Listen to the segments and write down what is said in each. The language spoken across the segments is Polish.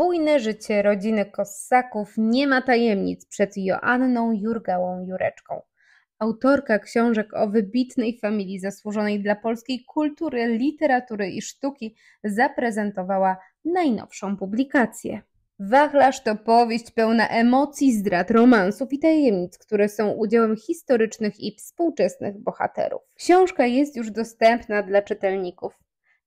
Bujne życie rodziny Kossaków nie ma tajemnic przed Joanną Jurgałą Jureczką. Autorka książek o wybitnej familii zasłużonej dla polskiej kultury, literatury i sztuki zaprezentowała najnowszą publikację. Wachlarz to powieść pełna emocji, zdrad, romansów i tajemnic, które są udziałem historycznych i współczesnych bohaterów. Książka jest już dostępna dla czytelników.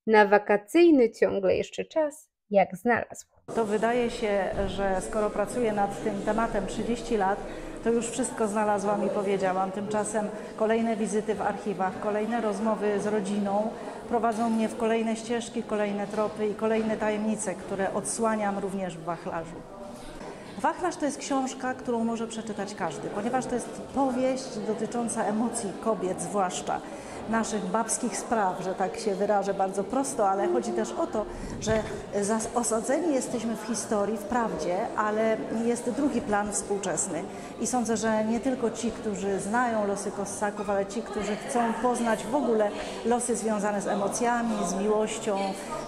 Na wakacyjny ciągle jeszcze czas, jak znalazł. To wydaje się, że skoro pracuję nad tym tematem 30 lat, to już wszystko znalazłam i powiedziałam. Tymczasem kolejne wizyty w archiwach, kolejne rozmowy z rodziną prowadzą mnie w kolejne ścieżki, kolejne tropy i kolejne tajemnice, które odsłaniam również w wachlarzu. Wachlarz to jest książka, którą może przeczytać każdy, ponieważ to jest powieść dotycząca emocji kobiet zwłaszcza naszych babskich spraw, że tak się wyrażę bardzo prosto, ale chodzi też o to, że osadzeni jesteśmy w historii, w prawdzie, ale jest drugi plan współczesny. I sądzę, że nie tylko ci, którzy znają losy Kossaków, ale ci, którzy chcą poznać w ogóle losy związane z emocjami, z miłością,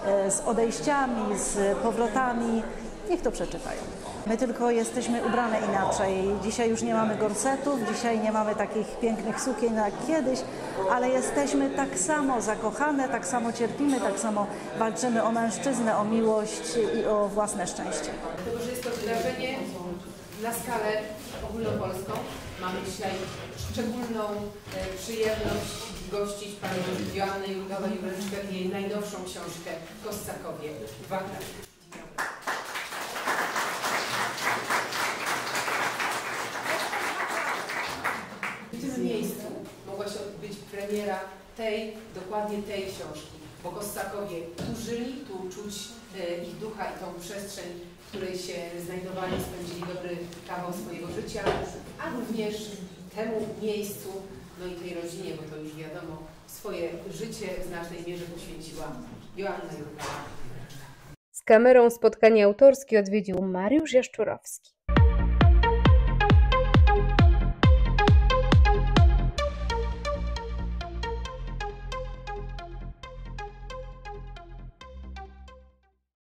e, z odejściami, z powrotami, niech to przeczytają. My tylko jesteśmy ubrane inaczej. Dzisiaj już nie mamy gorsetów, dzisiaj nie mamy takich pięknych sukien jak kiedyś, ale jesteśmy tak samo zakochane, tak samo cierpimy, tak samo walczymy o mężczyznę, o miłość i o własne szczęście. Dlatego, że jest to wydarzenie na skalę ogólnopolską. Mamy dzisiaj szczególną e, przyjemność gościć panią Joannę Jurgowę-Jureczkę i jej najnowszą książkę Kossakowie Wagner. miejscu mogła się odbyć premiera tej, dokładnie tej książki, bo Kossakowie tu żyli, tu czuć e, ich ducha i tą przestrzeń, w której się znajdowali, spędzili dobry kawał swojego życia, a również temu miejscu, no i tej rodzinie, bo to już wiadomo, swoje życie w znacznej mierze poświęciła Joanna Jurga. Z kamerą spotkanie autorskie odwiedził Mariusz Jaszczurowski.